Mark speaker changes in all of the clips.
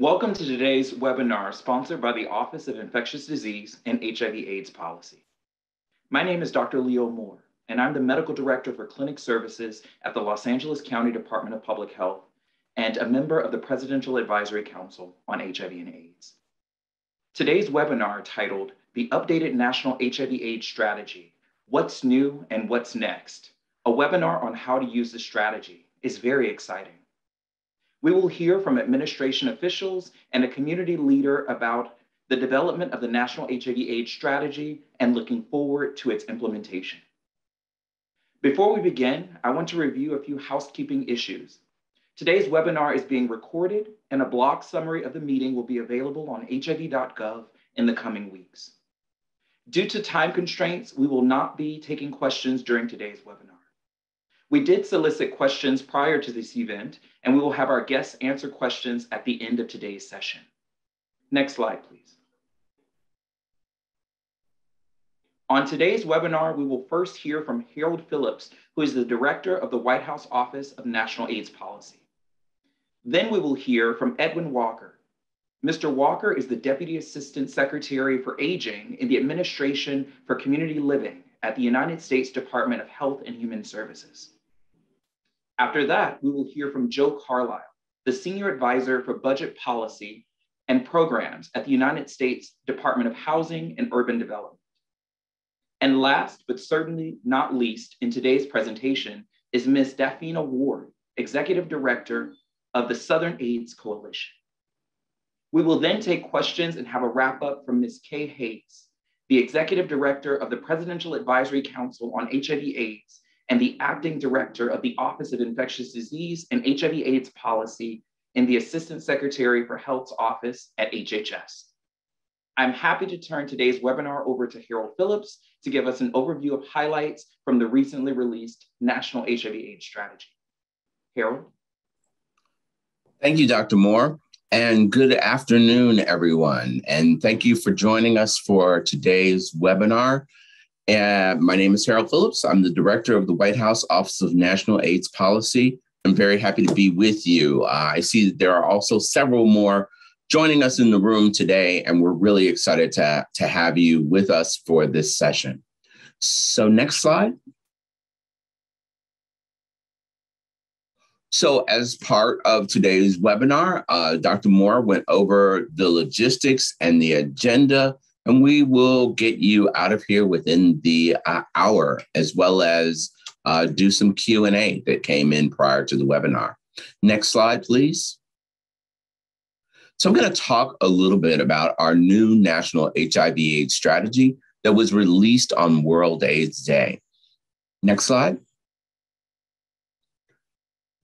Speaker 1: Welcome to today's webinar sponsored by the Office of Infectious Disease and HIV AIDS Policy. My name is Dr. Leo Moore, and I'm the Medical Director for Clinic Services at the Los Angeles County Department of Public Health and a member of the Presidential Advisory Council on HIV and AIDS. Today's webinar titled The Updated National HIV AIDS Strategy, What's New and What's Next, a webinar on how to use the strategy is very exciting. We will hear from administration officials and a community leader about the development of the National HIV AIDS strategy and looking forward to its implementation. Before we begin, I want to review a few housekeeping issues. Today's webinar is being recorded and a block summary of the meeting will be available on hiv.gov in the coming weeks. Due to time constraints, we will not be taking questions during today's webinar. We did solicit questions prior to this event, and we will have our guests answer questions at the end of today's session. Next slide, please. On today's webinar, we will first hear from Harold Phillips, who is the Director of the White House Office of National AIDS Policy. Then we will hear from Edwin Walker. Mr. Walker is the Deputy Assistant Secretary for Aging in the Administration for Community Living at the United States Department of Health and Human Services. After that, we will hear from Joe Carlisle, the Senior Advisor for Budget Policy and Programs at the United States Department of Housing and Urban Development. And last, but certainly not least in today's presentation, is Ms. Dafina Ward, Executive Director of the Southern AIDS Coalition. We will then take questions and have a wrap up from Ms. Kay Hayes, the Executive Director of the Presidential Advisory Council on HIV AIDS and the acting director of the Office of Infectious Disease and HIV AIDS Policy in the Assistant Secretary for Health's Office at HHS. I'm happy to turn today's webinar over to Harold Phillips to give us an overview of highlights from the recently released National HIV AIDS Strategy. Harold?
Speaker 2: Thank you, Dr. Moore. And good afternoon, everyone. And thank you for joining us for today's webinar and my name is Harold Phillips. I'm the director of the White House Office of National AIDS Policy. I'm very happy to be with you. Uh, I see that there are also several more joining us in the room today, and we're really excited to, to have you with us for this session. So, next slide. So, as part of today's webinar, uh, Dr. Moore went over the logistics and the agenda and we will get you out of here within the uh, hour as well as uh, do some q&a that came in prior to the webinar. Next slide please. So i'm going to talk a little bit about our new national hiv aids strategy that was released on world aids day. Next slide.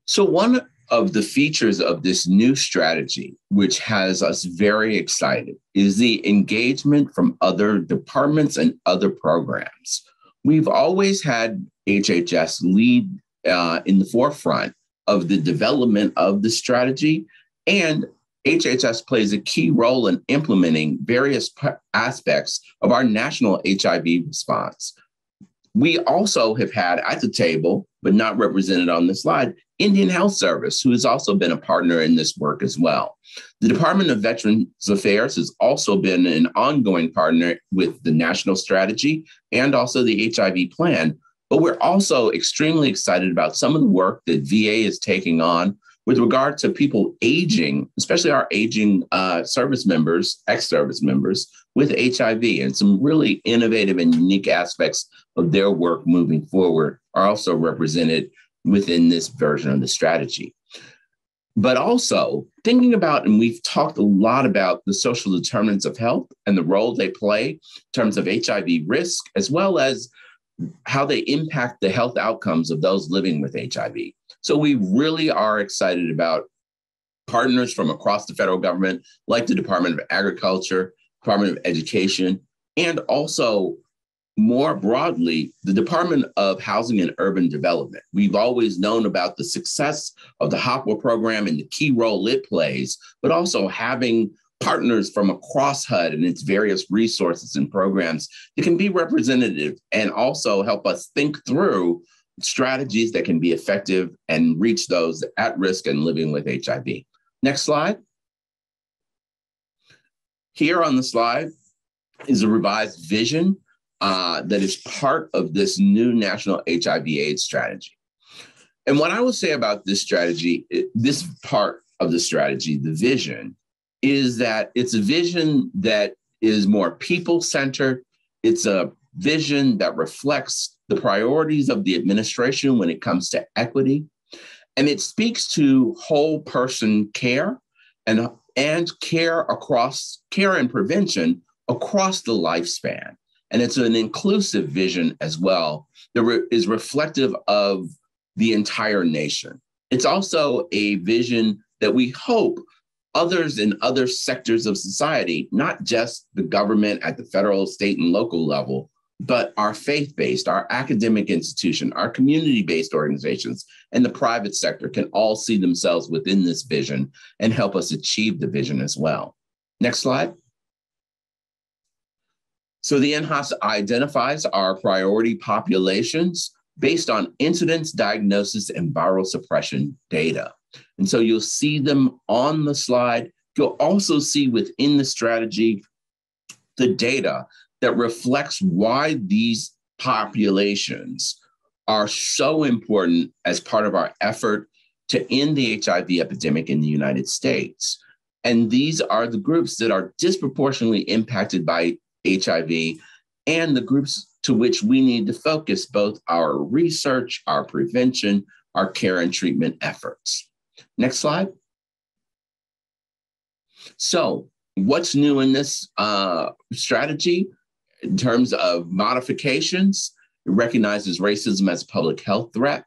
Speaker 2: So one of the features of this new strategy, which has us very excited, is the engagement from other departments and other programs. We've always had HHS lead uh, in the forefront of the development of the strategy, and HHS plays a key role in implementing various p- aspects of our national HIV response. We also have had at the table, but not represented on the slide, Indian Health Service, who has also been a partner in this work as well. The Department of Veterans Affairs has also been an ongoing partner with the national strategy and also the HIV plan. But we're also extremely excited about some of the work that VA is taking on with regard to people aging, especially our aging uh, service members, ex service members with HIV, and some really innovative and unique aspects of their work moving forward are also represented within this version of the strategy. But also thinking about, and we've talked a lot about the social determinants of health and the role they play in terms of HIV risk, as well as how they impact the health outcomes of those living with HIV. So we really are excited about partners from across the federal government, like the Department of Agriculture, Department of Education, and also more broadly, the Department of Housing and Urban Development. We've always known about the success of the HOPWA program and the key role it plays, but also having partners from across HUD and its various resources and programs that can be representative and also help us think through strategies that can be effective and reach those at risk and living with HIV. Next slide. Here on the slide is a revised vision uh, that is part of this new national HIV AIDS strategy. And what I will say about this strategy, this part of the strategy, the vision, is that it's a vision that is more people centered. It's a vision that reflects the priorities of the administration when it comes to equity. And it speaks to whole person care and, and care across care and prevention across the lifespan. And it's an inclusive vision as well that re- is reflective of the entire nation. It's also a vision that we hope others in other sectors of society, not just the government at the federal, state, and local level, but our faith based, our academic institution, our community based organizations, and the private sector can all see themselves within this vision and help us achieve the vision as well. Next slide. So the NHAS identifies our priority populations based on incidence, diagnosis, and viral suppression data. And so you'll see them on the slide. You'll also see within the strategy the data that reflects why these populations are so important as part of our effort to end the HIV epidemic in the United States. And these are the groups that are disproportionately impacted by HIV and the groups to which we need to focus both our research, our prevention, our care and treatment efforts. Next slide. So, what's new in this uh, strategy in terms of modifications? It recognizes racism as a public health threat.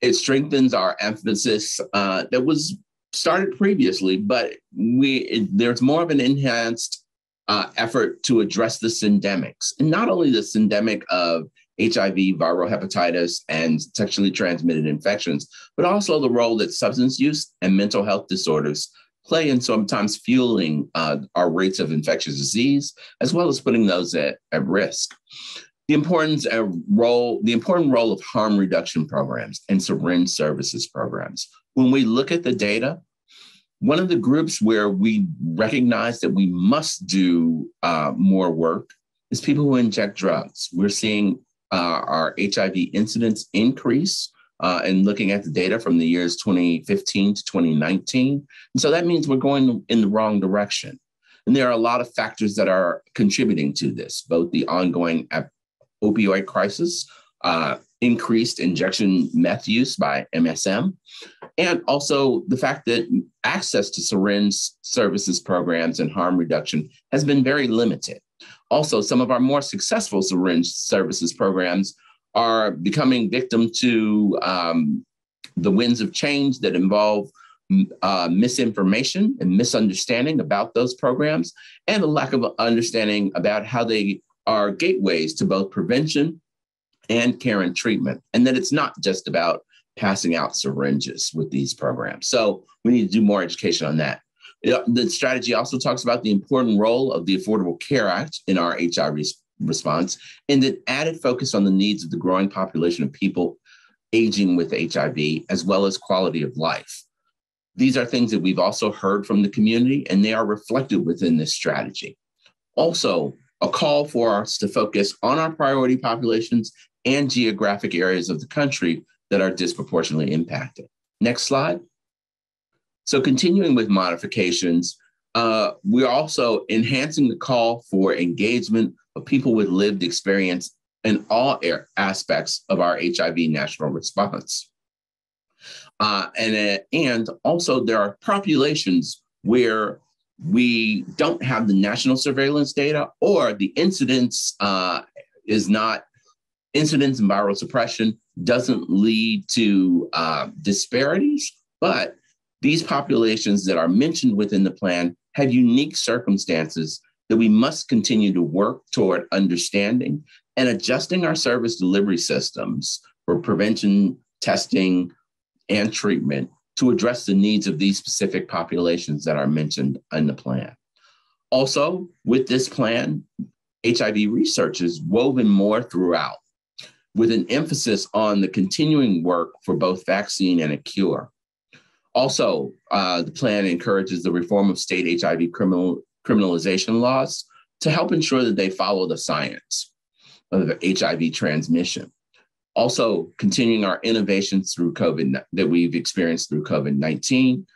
Speaker 2: It strengthens our emphasis uh, that was started previously, but we it, there's more of an enhanced uh, effort to address the syndemics, and not only the syndemic of HIV, viral hepatitis, and sexually transmitted infections, but also the role that substance use and mental health disorders play in sometimes fueling uh, our rates of infectious disease, as well as putting those at, at risk. The importance of role, the important role of harm reduction programs and syringe services programs. When we look at the data, one of the groups where we recognize that we must do uh, more work is people who inject drugs. We're seeing uh, our HIV incidence increase uh, and looking at the data from the years 2015 to 2019. And so that means we're going in the wrong direction. And there are a lot of factors that are contributing to this, both the ongoing opioid crisis, uh, increased injection meth use by MSM, and also the fact that access to syringe services programs and harm reduction has been very limited. Also, some of our more successful syringe services programs are becoming victim to um, the winds of change that involve uh, misinformation and misunderstanding about those programs, and a lack of understanding about how they are gateways to both prevention and care and treatment, and that it's not just about passing out syringes with these programs. So we need to do more education on that. The strategy also talks about the important role of the Affordable Care Act in our HIV response and an added focus on the needs of the growing population of people aging with HIV, as well as quality of life. These are things that we've also heard from the community, and they are reflected within this strategy. Also, a call for us to focus on our priority populations and geographic areas of the country that are disproportionately impacted. Next slide. So, continuing with modifications, uh, we're also enhancing the call for engagement of people with lived experience in all aspects of our HIV national response. Uh, and, uh, and also, there are populations where we don't have the national surveillance data or the incidence uh, is not incidence and viral suppression doesn't lead to uh, disparities, but these populations that are mentioned within the plan have unique circumstances that we must continue to work toward understanding and adjusting our service delivery systems for prevention, testing, and treatment to address the needs of these specific populations that are mentioned in the plan. Also, with this plan, HIV research is woven more throughout with an emphasis on the continuing work for both vaccine and a cure. Also, uh, the plan encourages the reform of state HIV criminal criminalization laws to help ensure that they follow the science of HIV transmission. Also, continuing our innovations through COVID that we've experienced through COVID 19,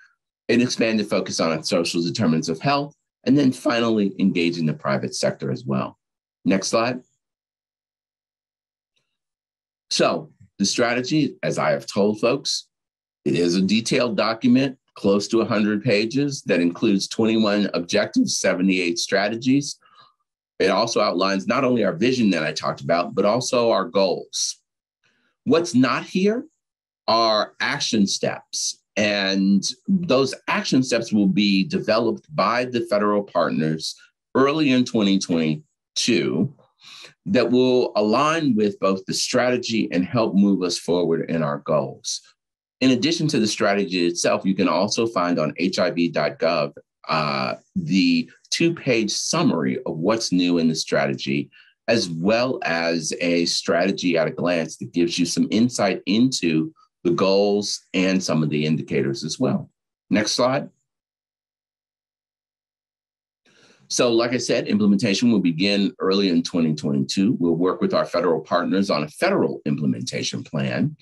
Speaker 2: an expanded focus on social determinants of health, and then finally engaging the private sector as well. Next slide. So, the strategy, as I have told folks, it is a detailed document, close to 100 pages, that includes 21 objectives, 78 strategies. It also outlines not only our vision that I talked about, but also our goals. What's not here are action steps. And those action steps will be developed by the federal partners early in 2022 that will align with both the strategy and help move us forward in our goals. In addition to the strategy itself, you can also find on hiv.gov uh, the two page summary of what's new in the strategy, as well as a strategy at a glance that gives you some insight into the goals and some of the indicators as well. Next slide. So, like I said, implementation will begin early in 2022. We'll work with our federal partners on a federal implementation plan.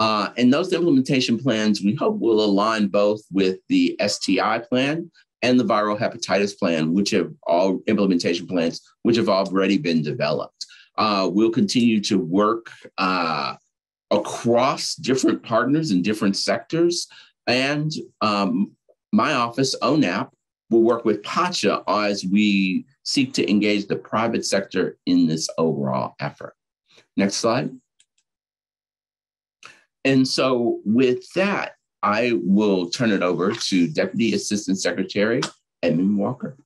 Speaker 2: Uh, and those implementation plans, we hope, will align both with the STI plan and the viral hepatitis plan, which have all implementation plans, which have already been developed. Uh, we'll continue to work uh, across different partners in different sectors. And um, my office, ONAP, will work with PACHA as we seek to engage the private sector in this overall effort. Next slide. And so, with that, I will turn it over to Deputy Assistant Secretary Edmund Walker.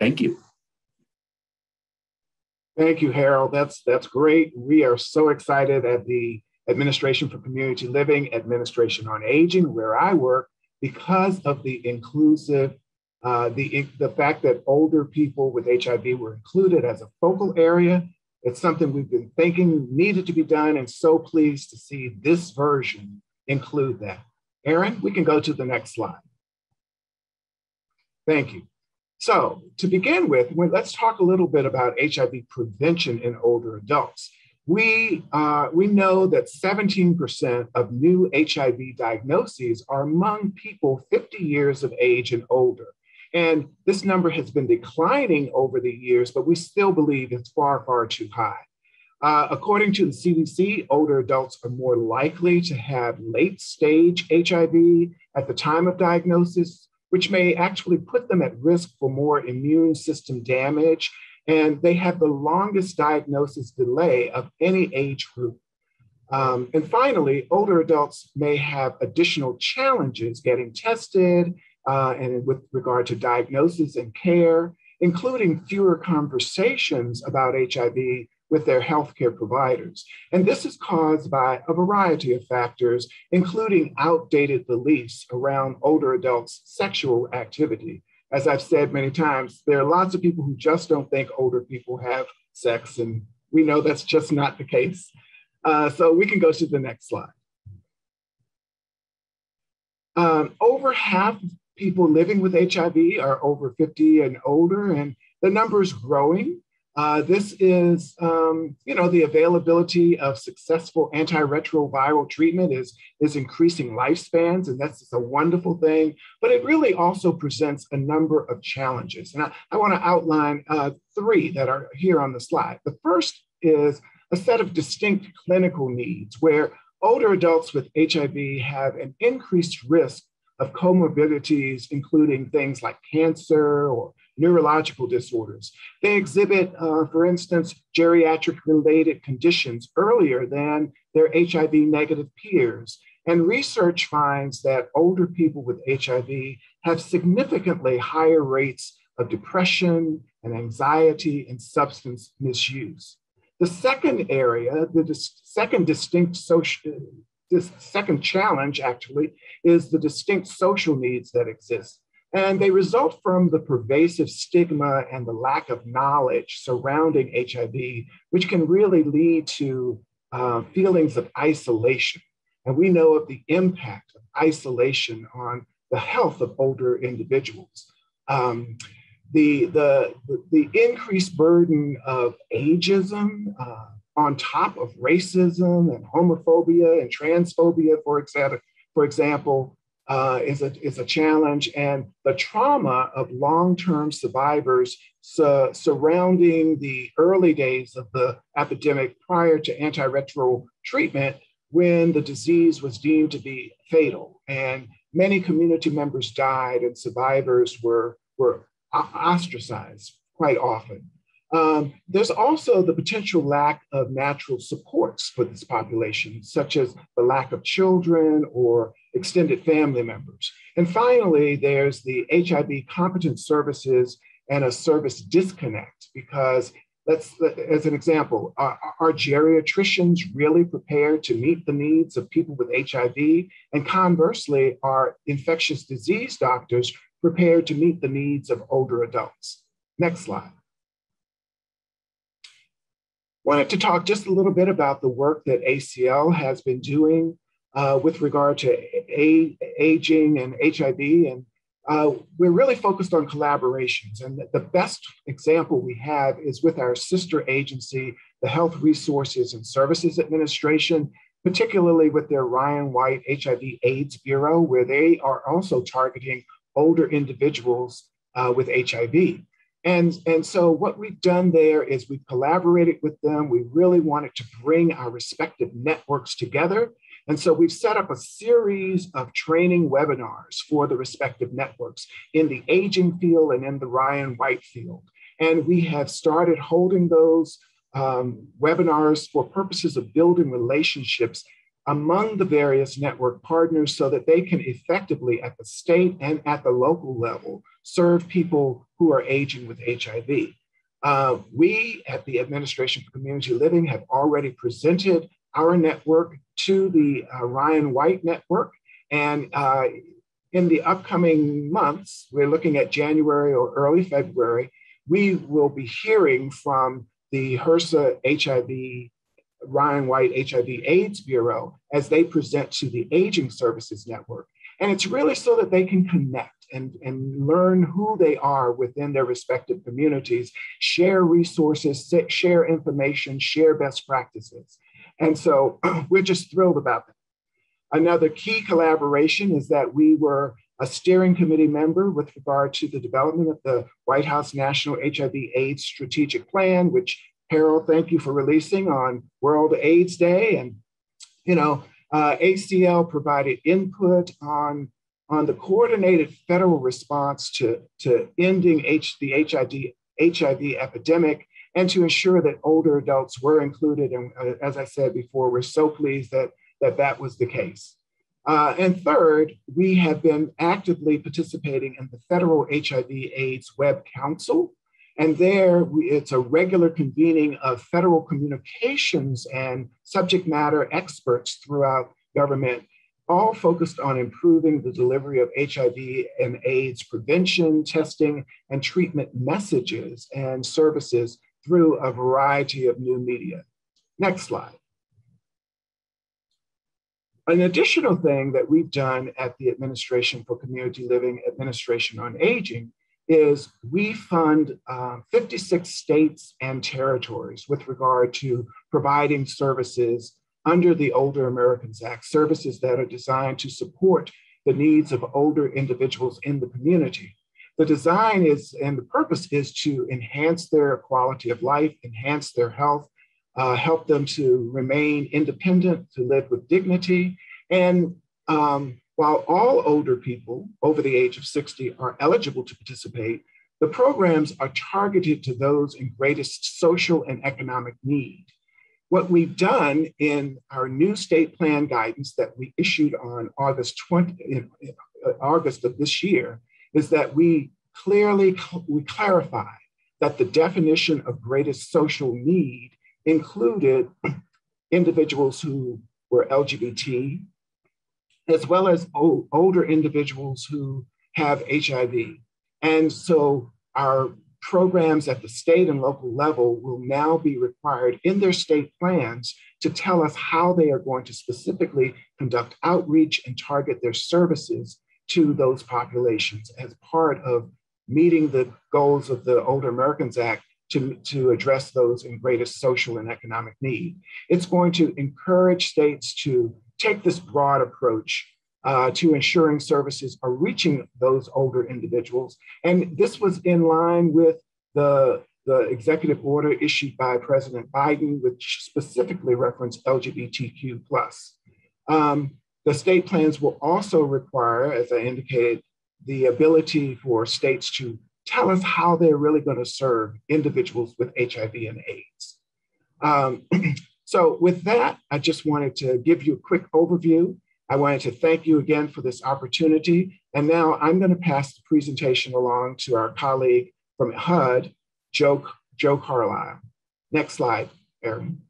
Speaker 2: Thank you.
Speaker 3: Thank you, Harold. That's that's great. We are so excited at the Administration for Community Living, Administration on Aging, where I work, because of the inclusive, uh, the, the fact that older people with HIV were included as a focal area. It's something we've been thinking needed to be done, and so pleased to see this version include that. Aaron, we can go to the next slide. Thank you. So to begin with, let's talk a little bit about HIV prevention in older adults. We, uh, we know that 17% of new HIV diagnoses are among people 50 years of age and older. And this number has been declining over the years, but we still believe it's far, far too high. Uh, according to the CDC, older adults are more likely to have late stage HIV at the time of diagnosis, which may actually put them at risk for more immune system damage and they have the longest diagnosis delay of any age group. Um, and finally, older adults may have additional challenges getting tested uh, and with regard to diagnosis and care, including fewer conversations about HIV with their healthcare providers. And this is caused by a variety of factors, including outdated beliefs around older adults' sexual activity as I've said many times, there are lots of people who just don't think older people have sex, and we know that's just not the case. Uh, so we can go to the next slide. Um, over half people living with HIV are over 50 and older, and the number is growing. Uh, this is, um, you know, the availability of successful antiretroviral treatment is, is increasing lifespans, and that's a wonderful thing. But it really also presents a number of challenges. And I, I want to outline uh, three that are here on the slide. The first is a set of distinct clinical needs where older adults with HIV have an increased risk of comorbidities, including things like cancer or neurological disorders. They exhibit, uh, for instance, geriatric related conditions earlier than their HIV negative peers. And research finds that older people with HIV have significantly higher rates of depression and anxiety and substance misuse. The second area, the dis- second distinct social, this second challenge actually is the distinct social needs that exist. And they result from the pervasive stigma and the lack of knowledge surrounding HIV, which can really lead to uh, feelings of isolation. And we know of the impact of isolation on the health of older individuals. Um, the, the, the increased burden of ageism uh, on top of racism and homophobia and transphobia, for example, for example, uh, is, a, is a challenge. And the trauma of long-term survivors su- surrounding the early days of the epidemic prior to antiretroviral treatment when the disease was deemed to be fatal. And many community members died and survivors were, were ostracized quite often. Um, there's also the potential lack of natural supports for this population, such as the lack of children or extended family members. And finally, there's the HIV competent services and a service disconnect because let's, as an example, are, are geriatricians really prepared to meet the needs of people with HIV? And conversely, are infectious disease doctors prepared to meet the needs of older adults? Next slide. Wanted to talk just a little bit about the work that ACL has been doing uh, with regard to a- aging and HIV. And uh, we're really focused on collaborations. And the best example we have is with our sister agency, the Health Resources and Services Administration, particularly with their Ryan White HIV AIDS Bureau, where they are also targeting older individuals uh, with HIV. And, and so what we've done there is we've collaborated with them. We really wanted to bring our respective networks together. And so we've set up a series of training webinars for the respective networks in the aging field and in the Ryan White field. And we have started holding those um, webinars for purposes of building relationships among the various network partners so that they can effectively, at the state and at the local level, serve people who are aging with HIV. Uh, we at the Administration for Community Living have already presented our network to the uh, Ryan White Network. And uh, in the upcoming months, we're looking at January or early February, we will be hearing from the HRSA HIV Ryan White HIV AIDS Bureau as they present to the Aging Services Network. And it's really so that they can connect and, and learn who they are within their respective communities, share resources, share information, share best practices. And so we're just thrilled about that. Another key collaboration is that we were a steering committee member with regard to the development of the White House National HIV AIDS Strategic Plan, which Harold, thank you for releasing on World AIDS Day. And, you know, uh, ACL provided input on, on the coordinated federal response to, to ending H, the HIV, HIV epidemic and to ensure that older adults were included. And uh, as I said before, we're so pleased that that, that was the case. Uh, and third, we have been actively participating in the Federal HIV AIDS Web Council, and there, we, it's a regular convening of federal communications and subject matter experts throughout government, all focused on improving the delivery of HIV and AIDS prevention, testing, and treatment messages and services through a variety of new media. Next slide. An additional thing that we've done at the Administration for Community Living Administration on Aging is we fund uh, 56 states and territories with regard to providing services under the Older Americans Act, services that are designed to support the needs of older individuals in the community. The design is, and the purpose is to enhance their quality of life, enhance their health, uh, help them to remain independent, to live with dignity, and um, while all older people over the age of 60 are eligible to participate, the programs are targeted to those in greatest social and economic need. What we've done in our new state plan guidance that we issued on August 20, in, in uh, August of this year, is that we clearly we clarify that the definition of greatest social need included individuals who were LGBT, as well as old, older individuals who have HIV. And so our programs at the state and local level will now be required in their state plans to tell us how they are going to specifically conduct outreach and target their services to those populations as part of meeting the goals of the Older Americans Act to, to address those in greatest social and economic need. It's going to encourage states to take this broad approach uh, to ensuring services are reaching those older individuals. And this was in line with the, the executive order issued by President Biden, which specifically referenced LGBTQ. Um, the state plans will also require, as I indicated, the ability for states to tell us how they're really going to serve individuals with HIV and AIDS. Um, so, with that, I just wanted to give you a quick overview. I wanted to thank you again for this opportunity. And now I'm going to pass the presentation along to our colleague from HUD, Joe, Joe Carlisle. Next slide, Aaron.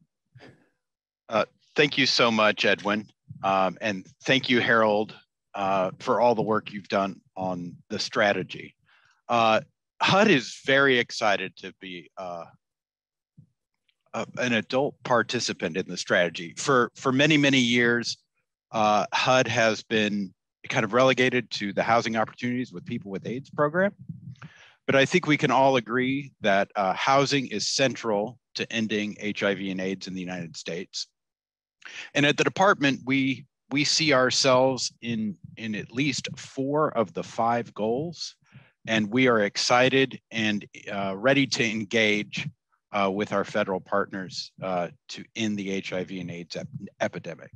Speaker 4: Uh, thank you so much, Edwin. Um, and thank you, Harold, uh, for all the work you've done on the strategy. Uh, HUD is very excited to be uh, an adult participant in the strategy. For, for many, many years, uh, HUD has been kind of relegated to the housing opportunities with people with AIDS program. But I think we can all agree that uh, housing is central to ending HIV and AIDS in the United States. And at the department, we we see ourselves in in at least four of the five goals and we are excited and uh, ready to engage uh, with our federal partners uh, to end the HIV and AIDS ep epidemic.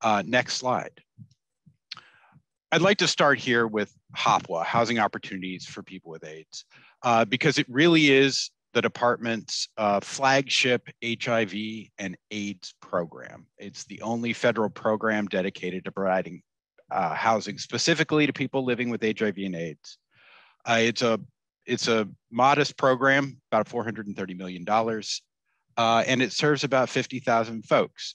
Speaker 4: Uh, next slide. I'd like to start here with HOPWA, Housing Opportunities for People with AIDS, uh, because it really is the department's uh, flagship HIV and AIDS program. It's the only federal program dedicated to providing housing specifically to people living with HIV and AIDS. Uh, it's a it's a modest program, about 430 million dollars, uh, and it serves about 50,000 folks.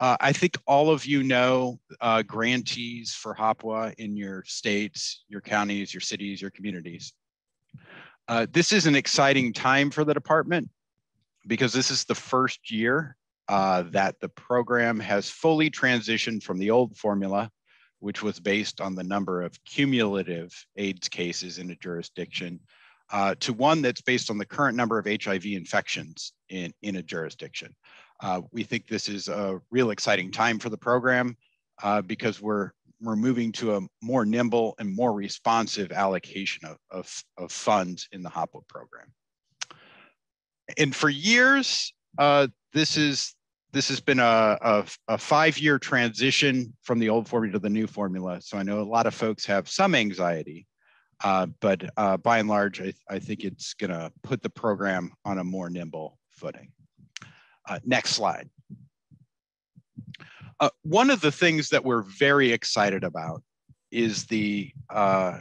Speaker 4: Uh, I think all of you know uh, grantees for HOPWA in your states, your counties, your cities, your communities. Uh, this is an exciting time for the department because this is the first year uh, that the program has fully transitioned from the old formula which was based on the number of cumulative AIDS cases in a jurisdiction, uh, to one that's based on the current number of HIV infections in, in a jurisdiction. Uh, we think this is a real exciting time for the program uh, because we're, we're moving to a more nimble and more responsive allocation of, of, of funds in the HOPWA program. And for years, uh, this is this has been a, a, a five-year transition from the old formula to the new formula. So I know a lot of folks have some anxiety, uh, but uh, by and large, I, I think it's going to put the program on a more nimble footing. Uh, next slide. Uh, one of the things that we're very excited about is the uh,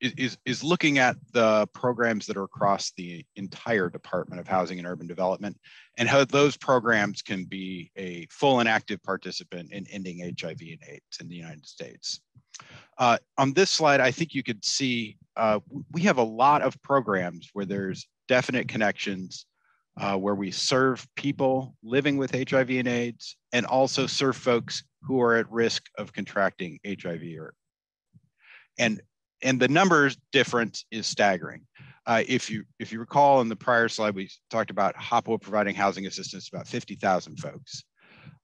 Speaker 4: is, is looking at the programs that are across the entire Department of Housing and Urban Development and how those programs can be a full and active participant in ending HIV and AIDS in the United States. Uh, on this slide, I think you could see uh, we have a lot of programs where there's definite connections uh, where we serve people living with HIV and AIDS and also serve folks who are at risk of contracting HIV or and and the numbers difference is staggering. Uh, if you if you recall in the prior slide, we talked about HOPWA providing housing assistance to about 50,000 folks.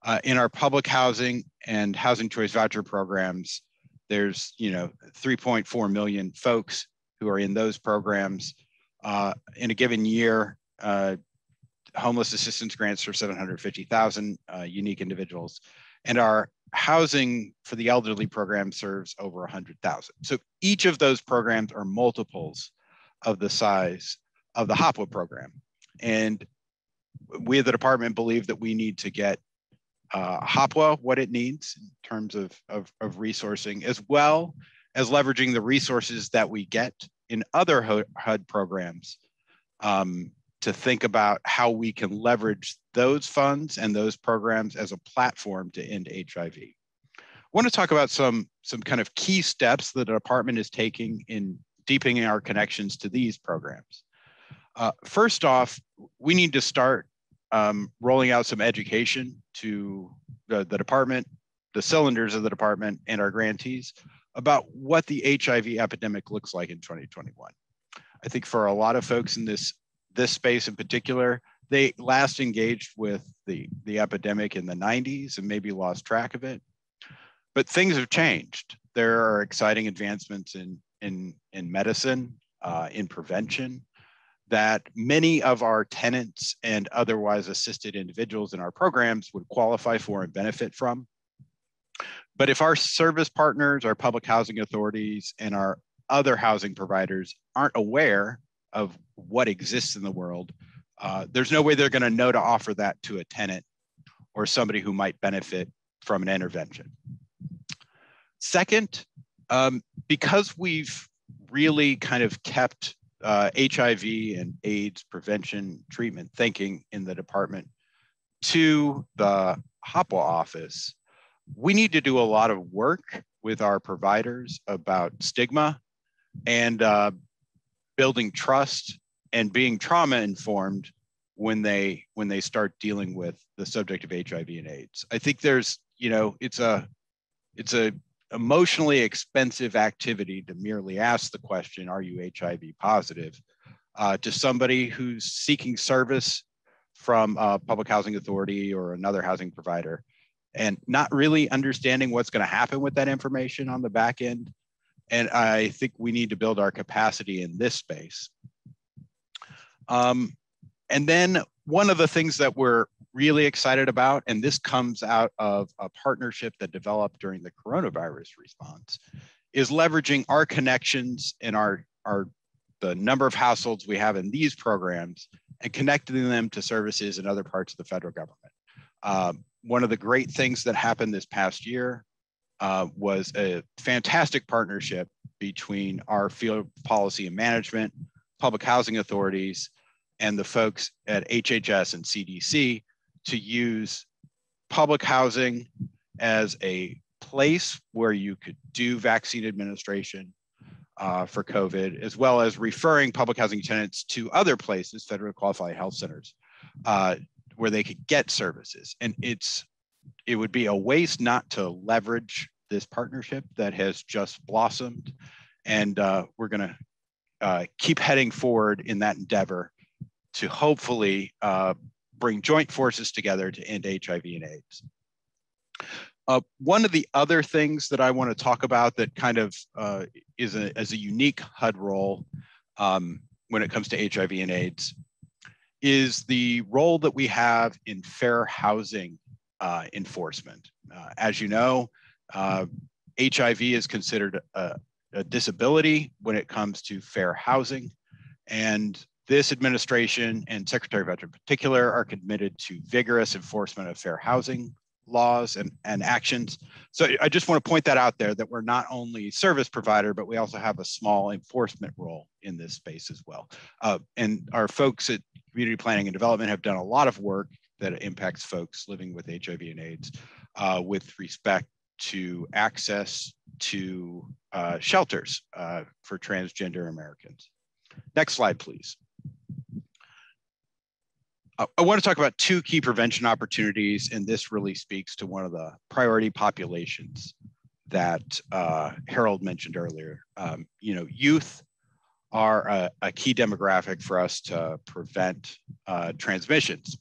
Speaker 4: Uh, in our public housing and housing choice voucher programs, there's you know 3.4 million folks who are in those programs. Uh, in a given year, uh, homeless assistance grants for 750,000 uh, unique individuals. And our housing for the elderly program serves over 100,000. So each of those programs are multiples of the size of the HOPWA program. And we at the department believe that we need to get uh, HOPWA what it needs in terms of, of, of resourcing, as well as leveraging the resources that we get in other HUD programs um, to think about how we can leverage those funds and those programs as a platform to end HIV. I want to talk about some, some kind of key steps that the department is taking in deepening our connections to these programs. Uh, first off, we need to start um, rolling out some education to the, the department, the cylinders of the department, and our grantees about what the HIV epidemic looks like in 2021. I think for a lot of folks in this this space in particular, they last engaged with the, the epidemic in the 90s and maybe lost track of it. But things have changed. There are exciting advancements in, in, in medicine, uh, in prevention, that many of our tenants and otherwise assisted individuals in our programs would qualify for and benefit from. But if our service partners, our public housing authorities, and our other housing providers aren't aware of what exists in the world, uh, there's no way they're going to know to offer that to a tenant or somebody who might benefit from an intervention. Second, um, because we've really kind of kept uh, HIV and AIDS prevention treatment thinking in the department to the HOPWA office, we need to do a lot of work with our providers about stigma and uh, building trust and being trauma informed when they when they start dealing with the subject of HIV and AIDS. I think there's you know it's a it's a emotionally expensive activity to merely ask the question, "Are you HIV positive?" Uh, to somebody who's seeking service from a public housing authority or another housing provider, and not really understanding what's going to happen with that information on the back end. And I think we need to build our capacity in this space. Um, and then one of the things that we're really excited about, and this comes out of a partnership that developed during the coronavirus response, is leveraging our connections and our, our the number of households we have in these programs and connecting them to services in other parts of the federal government. Um, one of the great things that happened this past year uh, was a fantastic partnership between our field policy and management, public housing authorities, and the folks at HHS and CDC to use public housing as a place where you could do vaccine administration uh, for COVID, as well as referring public housing tenants to other places, federally qualified health centers, uh, where they could get services. And it's it would be a waste not to leverage this partnership that has just blossomed. And uh, we're going to uh, keep heading forward in that endeavor to hopefully uh, bring joint forces together to end HIV and AIDS. Uh, one of the other things that I want to talk about that kind of uh, is a, as a unique HUD role um, when it comes to HIV and AIDS is the role that we have in fair housing uh, enforcement. Uh, as you know, HIV uh, is considered a, a disability when it comes to fair housing. And this administration and Secretary Fudge in particular are committed to vigorous enforcement of fair housing laws and, and actions. So I just want to point that out there that we're not only service provider, but we also have a small enforcement role in this space as well. Uh, and our folks at Community Planning and Development have done a lot of work that impacts folks living with HIV and AIDS uh, with respect to access to uh, shelters uh, for transgender Americans. Next slide, please. I want to talk about two key prevention opportunities, and this really speaks to one of the priority populations that uh, Harold mentioned earlier. Um, you know, youth are a, a, key demographic for us to prevent uh, transmissions.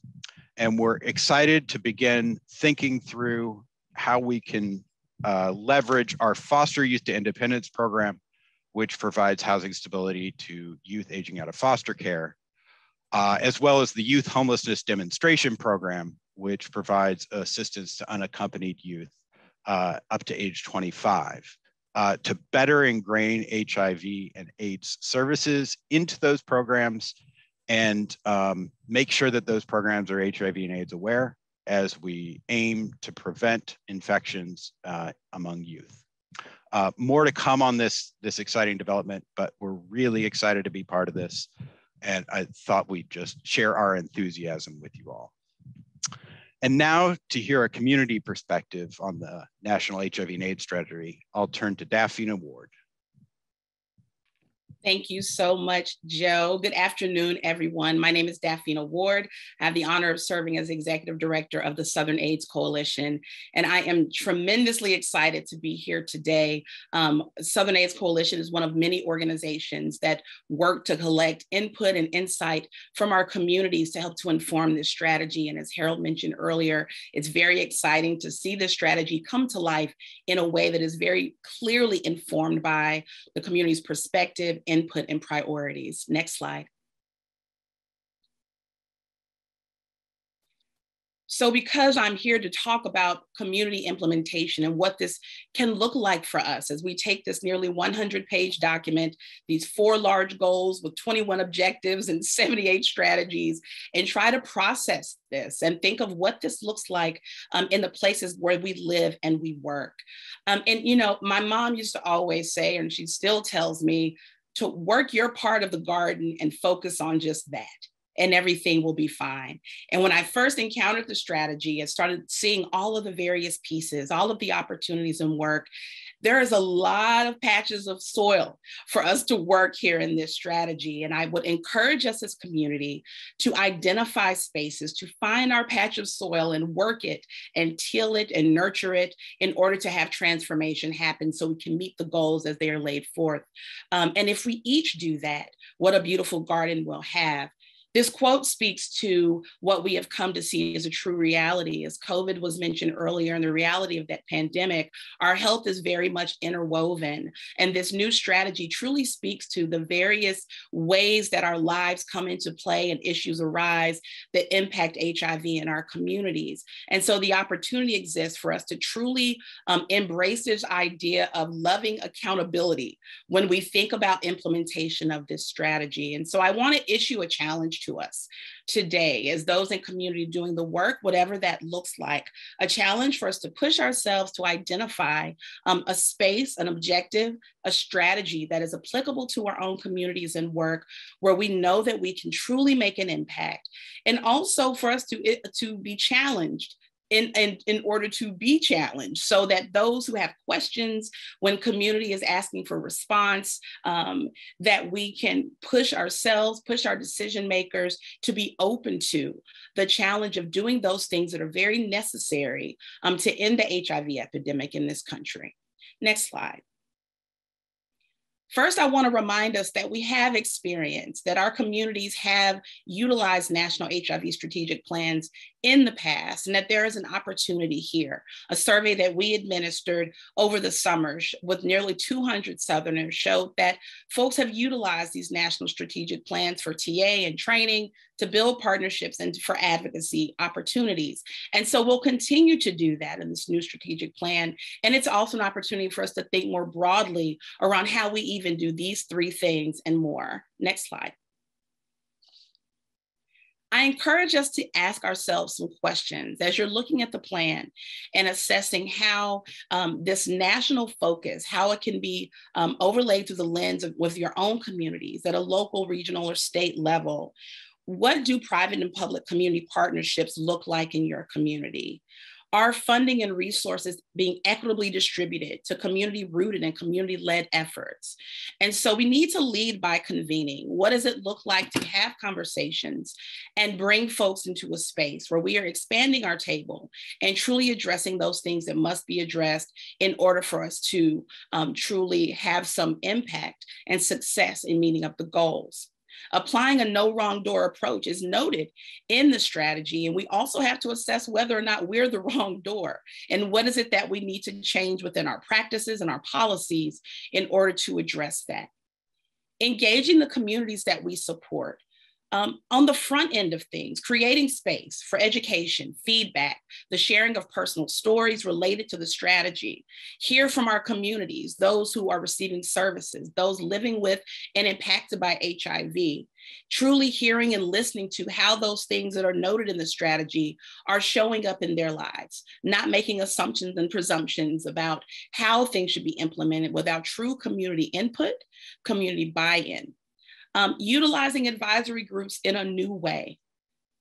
Speaker 4: And we're excited to begin thinking through how we can uh, leverage our foster youth to independence program, which provides housing stability to youth aging out of foster care uh, as well as the Youth Homelessness Demonstration Program, which provides assistance to unaccompanied youth uh, up to age 25. Uh, to better ingrain HIV and AIDS services into those programs and um, make sure that those programs are HIV and AIDS aware as we aim to prevent infections uh, among youth. Uh, more to come on this, this exciting development, but we're really excited to be part of this and I thought we'd just share our enthusiasm with you all. And now to hear a community perspective on the National HIV and AIDS Strategy, I'll turn to Dafina Ward.
Speaker 5: Thank you so much, Joe. Good afternoon, everyone. My name is Dafina Ward. I have the honor of serving as Executive Director of the Southern AIDS Coalition, and I am tremendously excited to be here today. Um, Southern AIDS Coalition is one of many organizations that work to collect input and insight from our communities to help to inform this strategy. And as Harold mentioned earlier, it's very exciting to see this strategy come to life in a way that is very clearly informed by the community's perspective input and priorities. Next slide. So because I'm here to talk about community implementation and what this can look like for us as we take this nearly 100 page document, these four large goals with 21 objectives and 78 strategies, and try to process this and think of what this looks like um, in the places where we live and we work. Um, and, you know, my mom used to always say, and she still tells me, to work your part of the garden and focus on just that and everything will be fine. And when I first encountered the strategy and started seeing all of the various pieces, all of the opportunities and work, there is a lot of patches of soil for us to work here in this strategy. And I would encourage us as community to identify spaces, to find our patch of soil and work it and till it and nurture it in order to have transformation happen so we can meet the goals as they are laid forth. Um, and if we each do that, what a beautiful garden we'll have. This quote speaks to what we have come to see as a true reality. As COVID was mentioned earlier, and the reality of that pandemic, our health is very much interwoven. And this new strategy truly speaks to the various ways that our lives come into play and issues arise that impact HIV in our communities. And so the opportunity exists for us to truly um, embrace this idea of loving accountability when we think about implementation of this strategy. And so I want to issue a challenge to us today as those in community doing the work, whatever that looks like. A challenge for us to push ourselves to identify um, a space, an objective, a strategy that is applicable to our own communities and work where we know that we can truly make an impact. And also for us to, to be challenged in, in, in order to be challenged so that those who have questions when community is asking for response um, that we can push ourselves push our decision makers to be open to the challenge of doing those things that are very necessary um, to end the hiv epidemic in this country. Next slide. First, I want to remind us that we have experience, that our communities have utilized national HIV strategic plans in the past, and that there is an opportunity here. A survey that we administered over the summer with nearly 200 Southerners showed that folks have utilized these national strategic plans for TA and training to build partnerships and for advocacy opportunities. And so we'll continue to do that in this new strategic plan. And it's also an opportunity for us to think more broadly around how we even do these three things and more. Next slide. I encourage us to ask ourselves some questions as you're looking at the plan and assessing how um, this national focus, how it can be um, overlaid through the lens of with your own communities at a local, regional, or state level. What do private and public community partnerships look like in your community? Are funding and resources being equitably distributed to community rooted and community led efforts? And so we need to lead by convening. What does it look like to have conversations and bring folks into a space where we are expanding our table and truly addressing those things that must be addressed in order for us to um, truly have some impact and success in meeting up the goals? Applying a no wrong door approach is noted in the strategy. And we also have to assess whether or not we're the wrong door and what is it that we need to change within our practices and our policies in order to address that. Engaging the communities that we support um, on the front end of things, creating space for education, feedback, the sharing of personal stories related to the strategy, hear from our communities, those who are receiving services, those living with and impacted by HIV, truly hearing and listening to how those things that are noted in the strategy are showing up in their lives, not making assumptions and presumptions about how things should be implemented without true community input, community buy in um, utilizing advisory groups in a new way.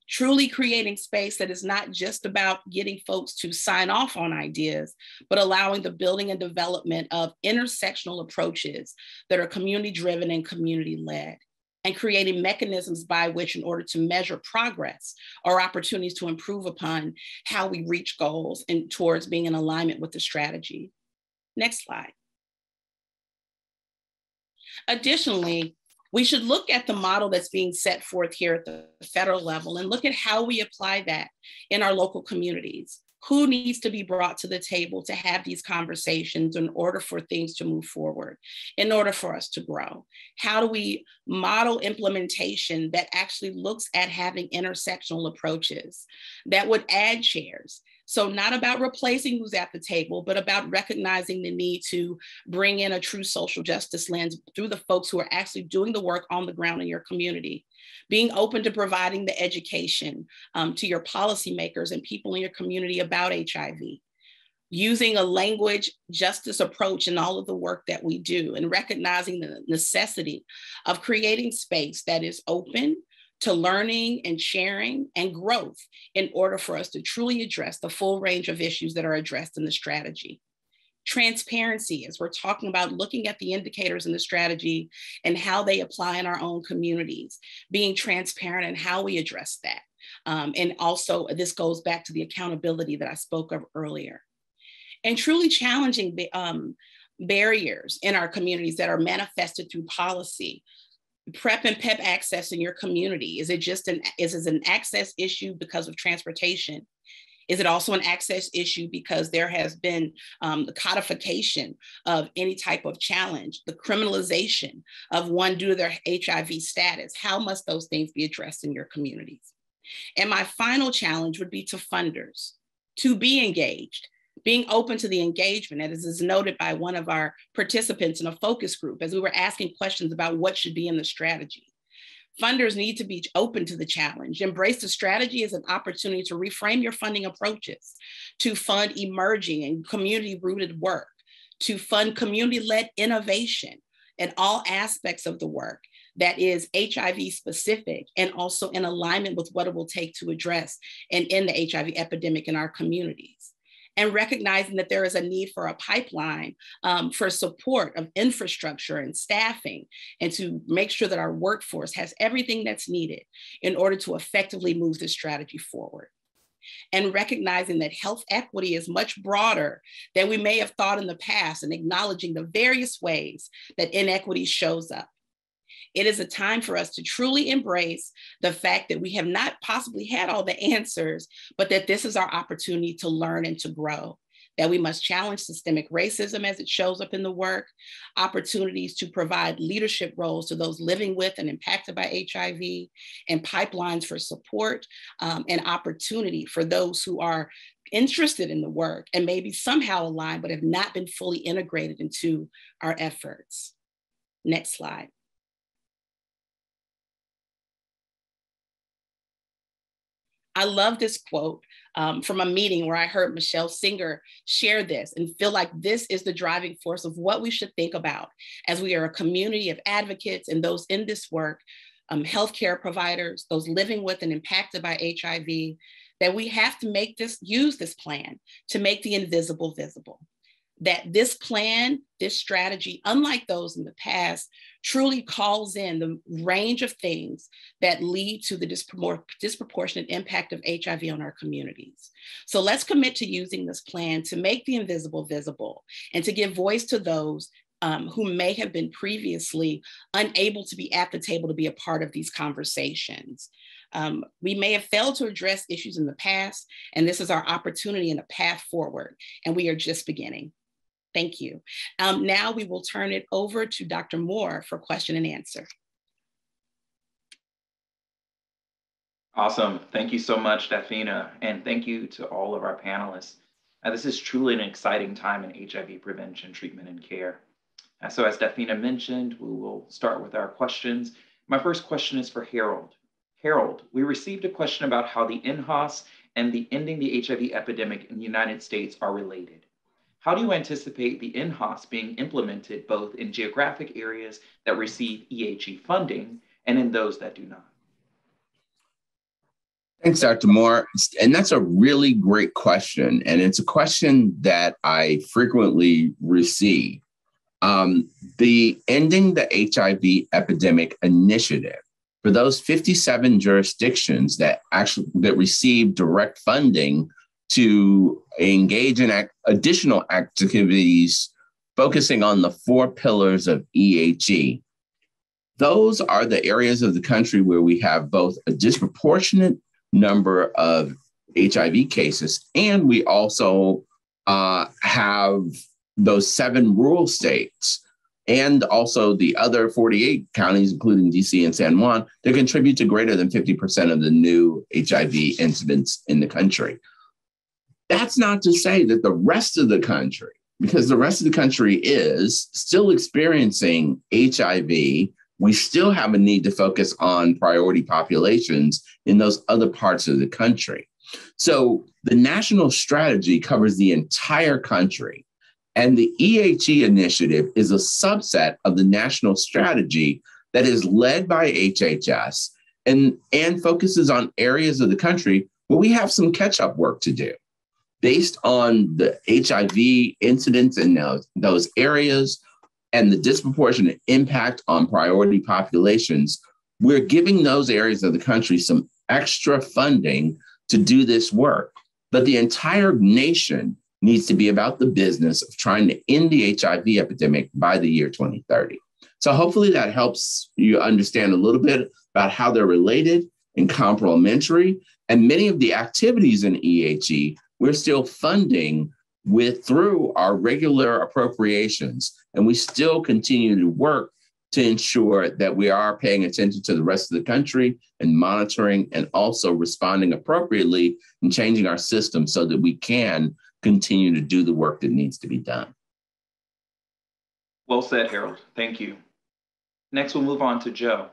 Speaker 5: truly creating space that is not just about getting folks to sign off on ideas, but allowing the building and development of intersectional approaches that are community driven and community led and creating mechanisms by which in order to measure progress or opportunities to improve upon how we reach goals and towards being in alignment with the strategy. Next slide. Additionally, we should look at the model that's being set forth here at the federal level and look at how we apply that in our local communities who needs to be brought to the table to have these conversations in order for things to move forward, in order for us to grow? How do we model implementation that actually looks at having intersectional approaches that would add chairs, so, not about replacing who's at the table, but about recognizing the need to bring in a true social justice lens through the folks who are actually doing the work on the ground in your community. Being open to providing the education um, to your policymakers and people in your community about HIV. Using a language justice approach in all of the work that we do, and recognizing the necessity of creating space that is open, to learning and sharing and growth in order for us to truly address the full range of issues that are addressed in the strategy. Transparency, as we're talking about looking at the indicators in the strategy and how they apply in our own communities, being transparent and how we address that. Um, and also, this goes back to the accountability that I spoke of earlier. And truly challenging um, barriers in our communities that are manifested through policy PrEP and PEP access in your community is it just an is it an access issue because of transportation is it also an access issue because there has been um, the codification of any type of challenge, the criminalization of one due to their HIV status? How must those things be addressed in your communities? And my final challenge would be to funders to be engaged, being open to the engagement, as is noted by one of our participants in a focus group, as we were asking questions about what should be in the strategy. Funders need to be open to the challenge. Embrace the strategy as an opportunity to reframe your funding approaches, to fund emerging and community rooted work, to fund community led innovation in all aspects of the work that is HIV specific and also in alignment with what it will take to address and end the HIV epidemic in our communities and recognizing that there is a need for a pipeline um, for support of infrastructure and staffing, and to make sure that our workforce has everything that's needed in order to effectively move this strategy forward. And recognizing that health equity is much broader than we may have thought in the past, and acknowledging the various ways that inequity shows up. It is a time for us to truly embrace the fact that we have not possibly had all the answers, but that this is our opportunity to learn and to grow. That we must challenge systemic racism as it shows up in the work, opportunities to provide leadership roles to those living with and impacted by HIV, and pipelines for support um, and opportunity for those who are interested in the work and maybe somehow aligned, but have not been fully integrated into our efforts. Next slide. I love this quote um, from a meeting where I heard Michelle Singer share this and feel like this is the driving force of what we should think about as we are a community of advocates and those in this work, um, healthcare providers, those living with and impacted by HIV, that we have to make this, use this plan to make the invisible visible that this plan, this strategy, unlike those in the past, truly calls in the range of things that lead to the dispropor- disproportionate impact of HIV on our communities. So let's commit to using this plan to make the invisible visible and to give voice to those um, who may have been previously unable to be at the table to be a part of these conversations. Um, we may have failed to address issues in the past, and this is our opportunity and a path forward, and we are just beginning. Thank you. Um, now we will turn it over to Dr. Moore for question and answer.
Speaker 1: Awesome. Thank you so much, Dafina. And thank you to all of our panelists. Uh, this is truly an exciting time in HIV prevention, treatment, and care. Uh, so as Dafina mentioned, we will start with our questions. My first question is for Harold. Harold, we received a question about how the NHAS and the ending the HIV epidemic in the United States are related. How do you anticipate the NHAS being implemented both in geographic areas that receive EHE funding and in those that do not?
Speaker 2: Thanks, Dr. Moore. And that's a really great question. And it's a question that I frequently receive. Um, the Ending the HIV Epidemic Initiative, for those 57 jurisdictions that actually that receive direct funding to engage in additional activities focusing on the four pillars of EHE. Those are the areas of the country where we have both a disproportionate number of HIV cases, and we also uh, have those seven rural states and also the other 48 counties, including DC and San Juan, that contribute to greater than 50% of the new HIV incidents in the country. That's not to say that the rest of the country, because the rest of the country is still experiencing HIV we still have a need to focus on priority populations in those other parts of the country. So the national strategy covers the entire country. And the EHE initiative is a subset of the national strategy that is led by HHS and, and focuses on areas of the country where we have some catch up work to do. Based on the HIV incidence in those, those areas, and the disproportionate impact on priority populations, we're giving those areas of the country some extra funding to do this work. But the entire nation needs to be about the business of trying to end the HIV epidemic by the year 2030. So hopefully that helps you understand a little bit about how they're related and complementary. And many of the activities in EHE, we're still funding with through our regular appropriations and we still continue to work to ensure that we are paying attention to the rest of the country and monitoring and also responding appropriately and changing our system so that we can continue to do the work that needs to be done.
Speaker 1: Well said, Harold. Thank you. Next, we'll move on to Joe.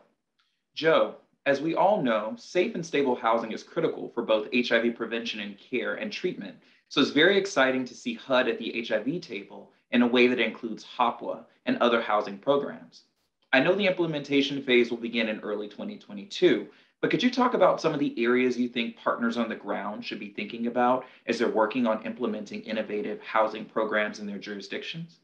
Speaker 1: Joe, as we all know, safe and stable housing is critical for both HIV prevention and care and treatment. So it's very exciting to see HUD at the HIV table in a way that includes HOPWA and other housing programs. I know the implementation phase will begin in early 2022, but could you talk about some of the areas you think partners on the ground should be thinking about as they're working on implementing innovative housing programs in their jurisdictions?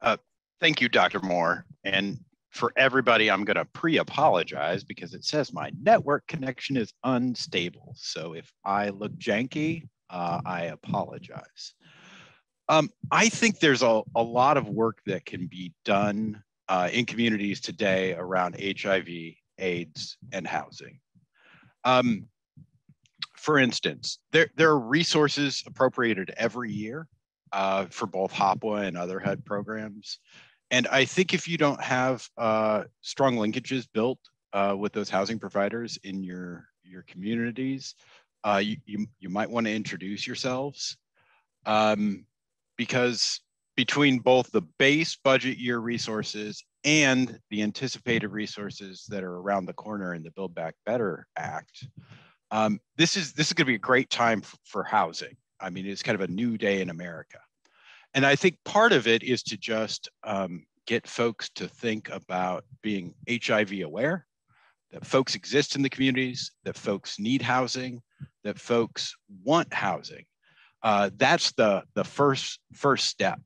Speaker 4: Uh, thank you, Dr. Moore. And for everybody, I'm going to pre apologize because it says my network connection is unstable. So if I look janky, uh, I apologize. Um, I think there's a, a lot of work that can be done uh, in communities today around HIV, AIDS, and housing. Um, for instance, there, there are resources appropriated every year uh, for both HOPWA and other HUD programs. And I think if you don't have uh, strong linkages built uh, with those housing providers in your, your communities, uh, you, you, you might want to introduce yourselves. Um, because between both the base budget year resources and the anticipated resources that are around the corner in the Build Back Better Act, um, this is this is going to be a great time for, for housing. I mean, it's kind of a new day in America, and I think part of it is to just um, get folks to think about being HIV aware, that folks exist in the communities, that folks need housing, that folks want housing, uh, that's the the first first step.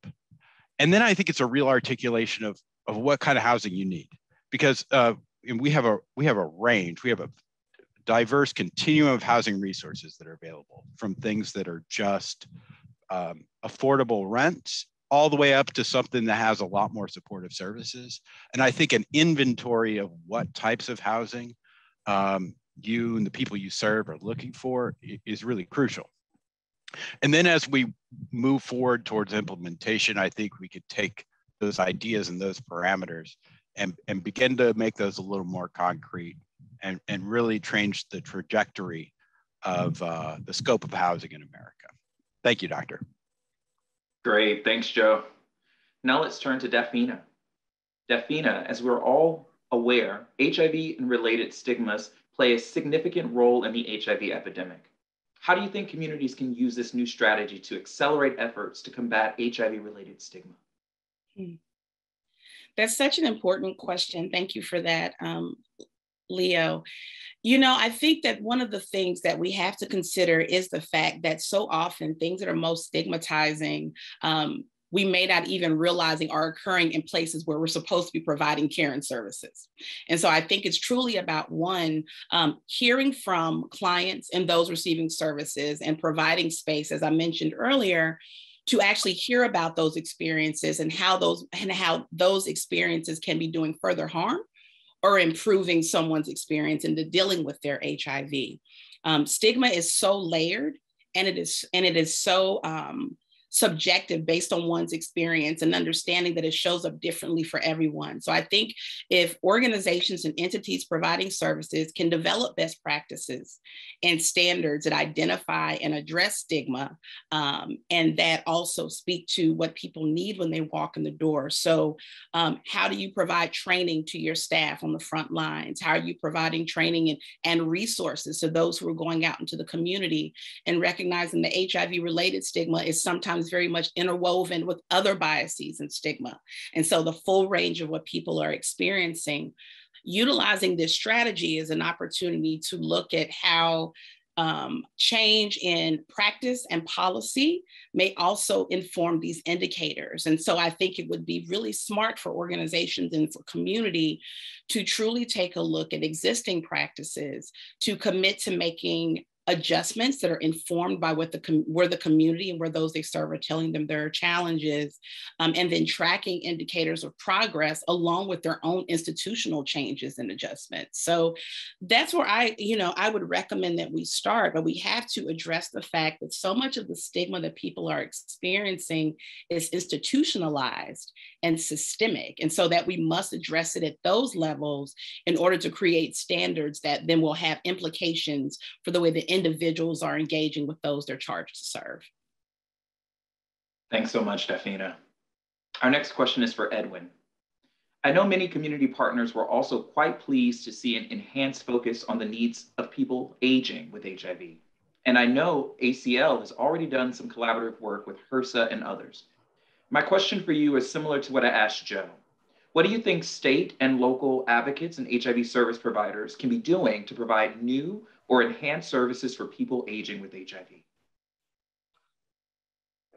Speaker 4: And then i think it's a real articulation of of what kind of housing you need. Because uh, we have a we have a range. We have a diverse continuum of housing resources that are available from things that are just um, affordable rents all the way up to something that has a lot more supportive services and i think an inventory of what types of housing um, you and the people you serve are looking for is really crucial and then as we move forward towards implementation, I think we could take those ideas and those parameters and, and begin to make those a little more concrete and, and really change the trajectory of uh, the scope of housing in America. Thank you, Doctor.
Speaker 1: Great. Thanks, Joe. Now let's turn to Dafina. Dafina, as we're all aware, HIV and related stigmas play a significant role in the HIV epidemic. How do you think communities can use this new strategy to accelerate efforts to combat HIV related stigma?
Speaker 5: Hmm. That's such an important question. Thank you for that. Um, Leo. You know, I think that one of the things that we have to consider is the fact that so often things that are most stigmatizing um, we may not even realizing are occurring in places where we're supposed to be providing care and services. And so I think it's truly about one, um, hearing from clients and those receiving services and providing space, as I mentioned earlier, to actually hear about those experiences and how those and how those experiences can be doing further harm or improving someone's experience into dealing with their HIV. Um, stigma is so layered and it is and it is so um, subjective based on one's experience and understanding that it shows up differently for everyone. So I think if organizations and entities providing services can develop best practices and standards that identify and address stigma, um, and that also speak to what people need when they walk in the door. So, um, how do you provide training to your staff on the front lines? How are you providing training and, and resources to those who are going out into the community and recognizing the HIV related stigma is sometimes becomes very much interwoven with other biases and stigma. And so the full range of what people are experiencing, utilizing this strategy is an opportunity to look at how um, change in practice and policy may also inform these indicators. And so I think it would be really smart for organizations and for community to truly take a look at existing practices, to commit to making adjustments that are informed by what the com- where the community and where those they serve are telling them there are challenges um, and then tracking indicators of progress along with their own institutional changes and adjustments. So that's where i you know i would recommend that we start but we have to address the fact that so much of the stigma that people are experiencing is institutionalized and systemic and so that we must address it at those levels in order to create standards that then will have implications for the way the individuals are engaging with those they're charged to serve.
Speaker 1: Thanks so much, Dafina. Our next question is for Edwin. I know many community partners were also quite pleased to see an enhanced focus on the needs of people aging with HIV. And I know ACL has already done some collaborative work with HRSA and others. My question for you is similar to what I asked Joe. What do you think state and local advocates and HIV service providers can be doing to provide new or enhance services for people aging with HIV?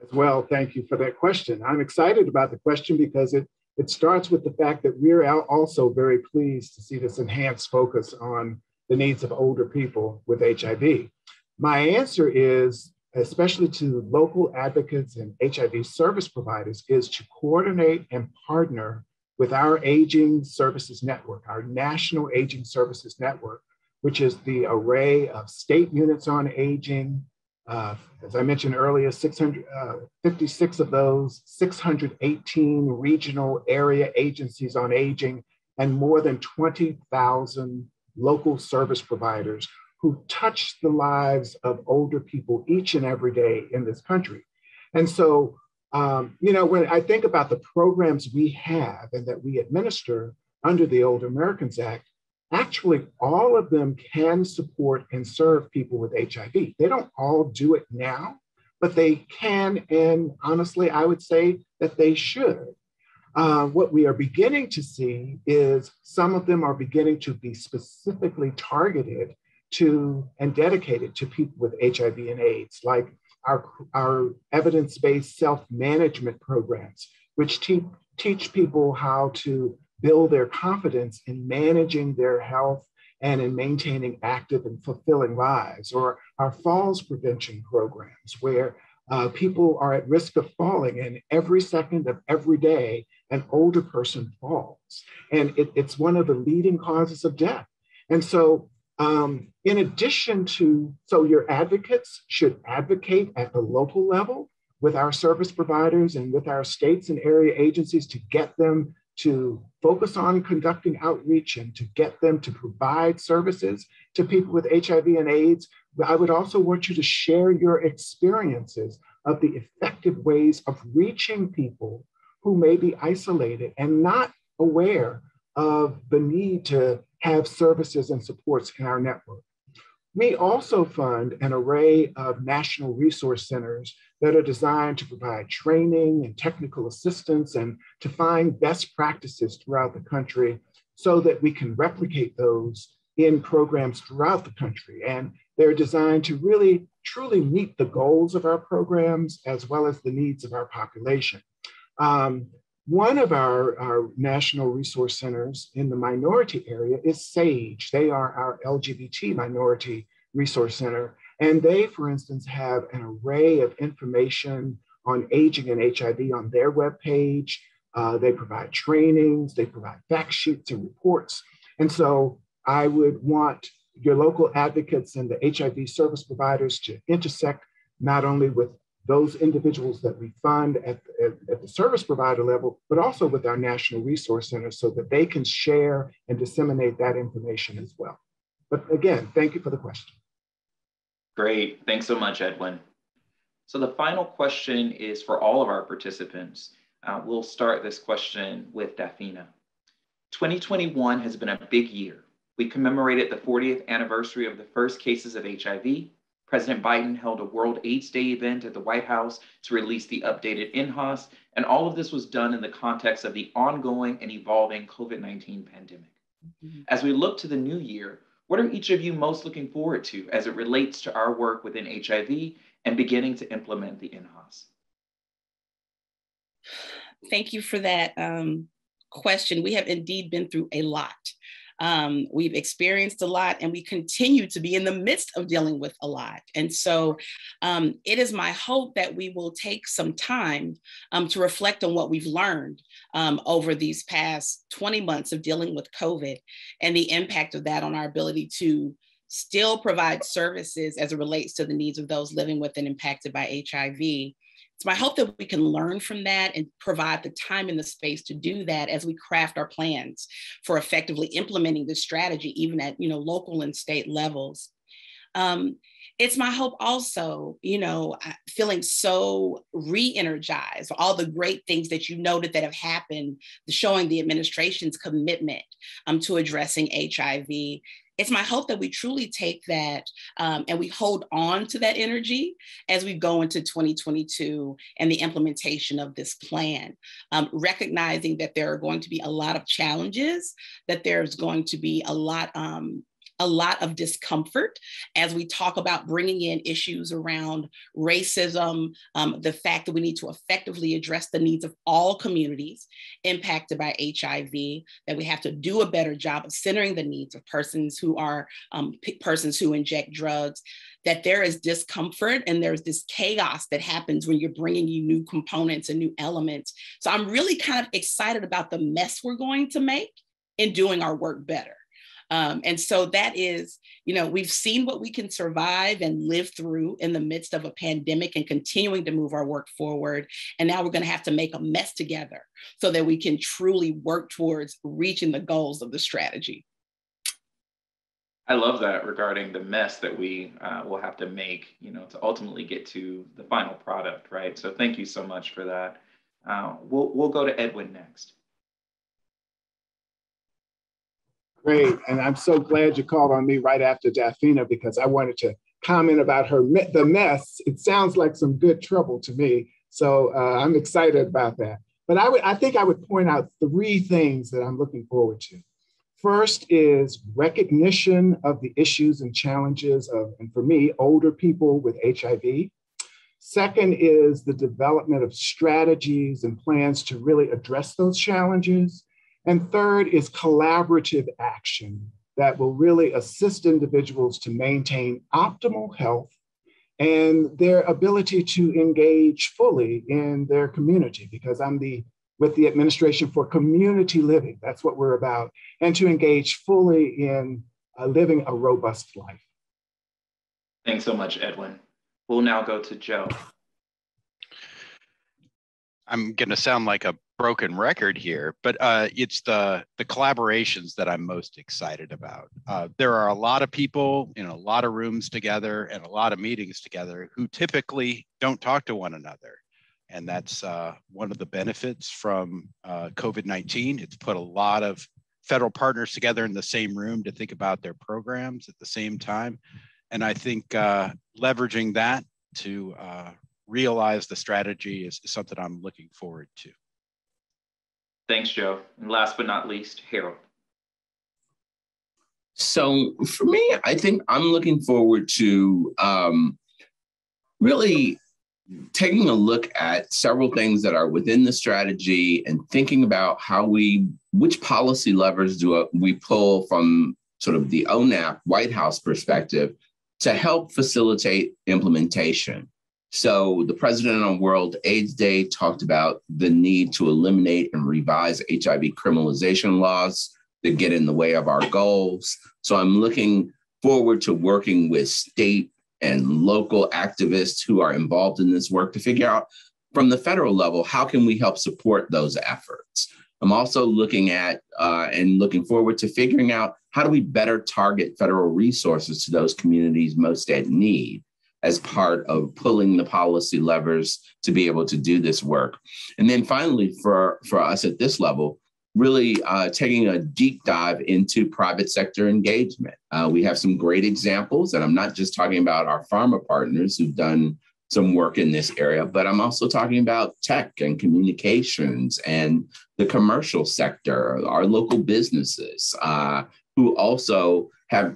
Speaker 3: As well, thank you for that question. I'm excited about the question because it, it starts with the fact that we're also very pleased to see this enhanced focus on the needs of older people with HIV. My answer is, especially to local advocates and HIV service providers, is to coordinate and partner with our Aging Services Network, our National Aging Services Network, which is the array of state units on aging. Uh, as I mentioned earlier, 656 uh, of those, 618 regional area agencies on aging, and more than 20,000 local service providers who touch the lives of older people each and every day in this country. And so, um, you know, when I think about the programs we have and that we administer under the Older Americans Act, actually all of them can support and serve people with HIV. They don't all do it now, but they can. And honestly, I would say that they should. Uh, what we are beginning to see is some of them are beginning to be specifically targeted to and dedicated to people with HIV and AIDS, like our, our evidence based self management programs, which te- teach people how to build their confidence in managing their health and in maintaining active and fulfilling lives, or our falls prevention programs, where uh, people are at risk of falling, and every second of every day, an older person falls. And it, it's one of the leading causes of death. And so, um, in addition to, so your advocates should advocate at the local level with our service providers and with our states and area agencies to get them to focus on conducting outreach and to get them to provide services to people with HIV and AIDS. I would also want you to share your experiences of the effective ways of reaching people who may be isolated and not aware of the need to have services and supports in our network. We also fund an array of national resource centers that are designed to provide training and technical assistance and to find best practices throughout the country so that we can replicate those in programs throughout the country. And they're designed to really truly meet the goals of our programs as well as the needs of our population. Um, one of our, our national resource centers in the minority area is SAGE. They are our LGBT minority resource center. And they, for instance, have an array of information on aging and HIV on their webpage. Uh, they provide trainings, they provide fact sheets and reports. And so I would want your local advocates and the HIV service providers to intersect not only with those individuals that we fund at, at, at, the service provider level, but also with our National Resource Center so that they can share and disseminate that information as well. But again, thank you for the question.
Speaker 1: Great. Thanks so much, Edwin. So the final question is for all of our participants. Uh, we'll start this question with Dafina. 2021 has been a big year. We commemorated the 40th anniversary of the first cases of HIV. President Biden held a World AIDS Day event at the White House to release the updated NHAS, and all of this was done in the context of the ongoing and evolving COVID 19 pandemic. Mm-hmm. As we look to the new year, what are each of you most looking forward to as it relates to our work within HIV and beginning to implement the NHAS?
Speaker 5: Thank you for that um, question. We have indeed been through a lot. Um, we've experienced a lot and we continue to be in the midst of dealing with a lot. And so um, it is my hope that we will take some time um, to reflect on what we've learned um, over these past 20 months of dealing with COVID and the impact of that on our ability to still provide services as it relates to the needs of those living with and impacted by HIV it's my hope that we can learn from that and provide the time and the space to do that as we craft our plans for effectively implementing this strategy, even at you know local and state levels. Um, it's my hope also, you know, feeling so re energized, all the great things that you noted that have happened, showing the administration's commitment um, to addressing HIV it's my hope that we truly take that um, and we hold on to that energy as we go into 2022 and the implementation of this plan, um, recognizing that there are going to be a lot of challenges, that there's going to be a lot um, a lot of discomfort as we talk about bringing in issues around racism, um, the fact that we need to effectively address the needs of all communities impacted by HIV, that we have to do a better job of centering the needs of persons who are um, p- persons who inject drugs, that there is discomfort and there's this chaos that happens when you're bringing you new components and new elements. So I'm really kind of excited about the mess we're going to make in doing our work better. Um, and so that is, you know, we've seen what we can survive and live through in the midst of a pandemic and continuing to move our work forward. And now we're going to have to make a mess together so that we can truly work towards reaching the goals of the strategy.
Speaker 1: I love that regarding the mess that we uh, will have to make, you know, to ultimately get to the final product, right? So thank you so much for that. Uh, we'll, we'll go to Edwin next.
Speaker 3: Great. And I'm so glad you called on me right after Dafina because I wanted to comment about her the mess. It sounds like some good trouble to me. So uh, I'm excited about that. But I, would, I think I would point out three things that I'm looking forward to. First is recognition of the issues and challenges of, and for me, older people with HIV. Second is the development of strategies and plans to really address those challenges. And third is collaborative action that will really assist individuals to maintain optimal health and their ability to engage fully in their community because I'm the with the administration for community living. That's what we're about, and to engage fully in uh, living a robust life.
Speaker 1: Thanks so much, Edwin. We'll now go to Joe.
Speaker 4: I'm going to sound like a broken record here, but uh, it's the the collaborations that I'm most excited about. Uh, there are a lot of people in a lot of rooms together and a lot of meetings together who typically don't talk to one another, and that's uh, one of the benefits from uh, COVID-19. It's put a lot of federal partners together in the same room to think about their programs at the same time, and I think uh, leveraging that to uh, realize the strategy is, is something I'm looking forward to.
Speaker 1: Thanks, Joe. And last but not least, Harold.
Speaker 2: So for me, I think I'm looking forward to um, really taking a look at several things that are within the strategy and thinking about how we, which policy levers do we pull from sort of the ONAP White House perspective to help facilitate implementation. So the president on World AIDS Day talked about the need to eliminate and revise HIV criminalization laws that get in the way of our goals. So I'm looking forward to working with state and local activists who are involved in this work to figure out from the federal level how can we help support those efforts. I'm also looking at uh, and looking forward to figuring out how do we better target federal resources to those communities most at need as part of pulling the policy levers to be able to do this work. And then finally, for, for us at this level, really uh, taking a deep dive into private sector engagement. Uh, we have some great examples, and I'm not just talking about our pharma partners who've done some work in this area, but I'm also talking about tech and communications and the commercial sector, our local businesses uh, who also have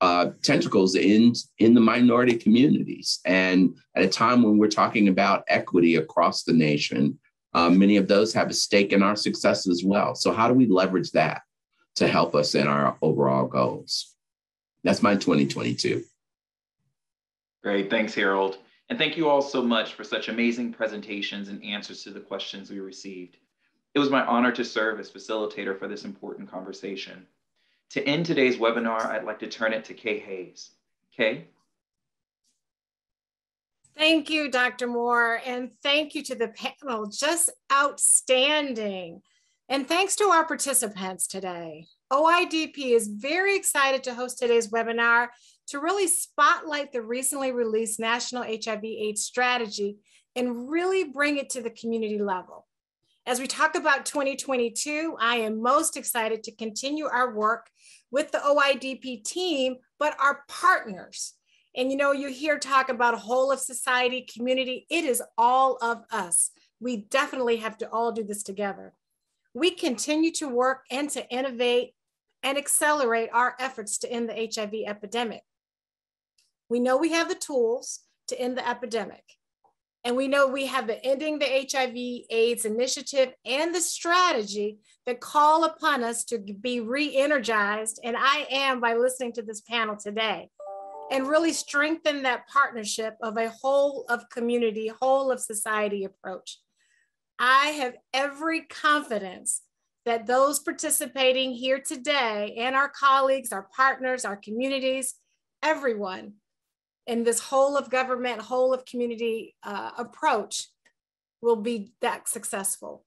Speaker 2: uh, tentacles in in the minority communities. And at a time when we're talking about equity across the nation, uh, many of those have a stake in our success as well. So how do we leverage that to help us in our overall goals? That's my 2022.
Speaker 1: Great, thanks, Harold. And thank you all so much for such amazing presentations and answers to the questions we received. It was my honor to serve as facilitator for this important conversation. To end today's webinar, I'd like to turn it to Kaye Hayes. Kaye?
Speaker 6: Thank you, Dr. Moore, and thank you to the panel. Just outstanding. And thanks to our participants today. OIDP is very excited to host today's webinar to really spotlight the recently released National HIV AIDS Strategy and really bring it to the community level. As we talk about 2022, I am most excited to continue our work with the OIDP team, but our partners. And you know, you hear talk about whole of society, community, it is all of us. We definitely have to all do this together. We continue to work and to innovate and accelerate our efforts to end the HIV epidemic. We know we have the tools to end the epidemic. And we know we have the Ending the HIV AIDS initiative and the strategy that call upon us to be re energized. And I am by listening to this panel today and really strengthen that partnership of a whole of community, whole of society approach. I have every confidence that those participating here today and our colleagues, our partners, our communities, everyone in this whole of government, whole of community uh, approach will be that successful.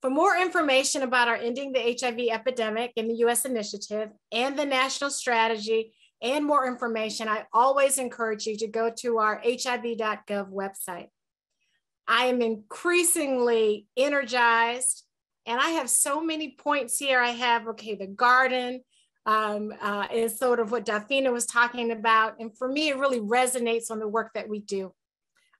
Speaker 6: For more information about our Ending the HIV Epidemic in the US Initiative and the national strategy and more information, I always encourage you to go to our hiv.gov website. I am increasingly energized and I have so many points here. I have, okay, the garden, um, uh, is sort of what Delphina was talking about. And for me, it really resonates on the work that we do.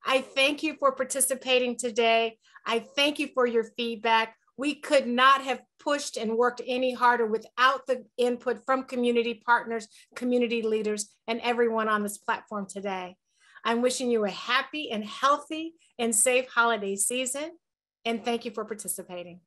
Speaker 6: I thank you for participating today. I thank you for your feedback. We could not have pushed and worked any harder without the input from community partners, community leaders, and everyone on this platform today. I'm wishing you a happy and healthy and safe holiday season. And thank you for participating.